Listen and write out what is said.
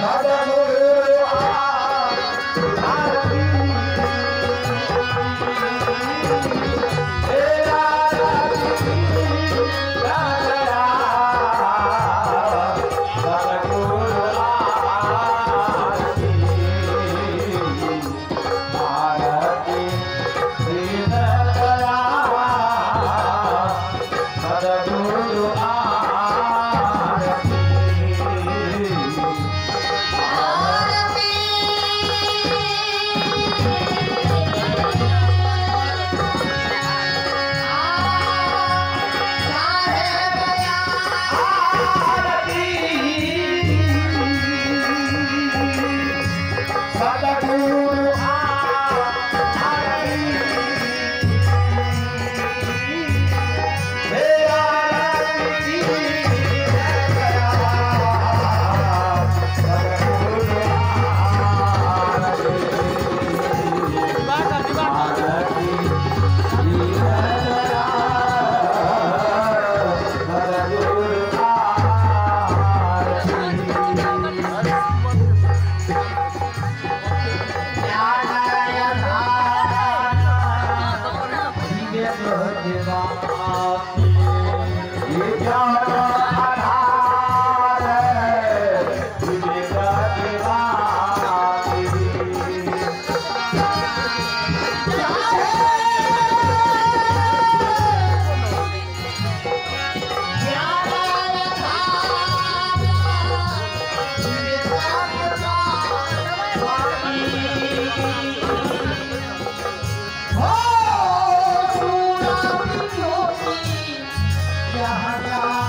Nada morreu. हटा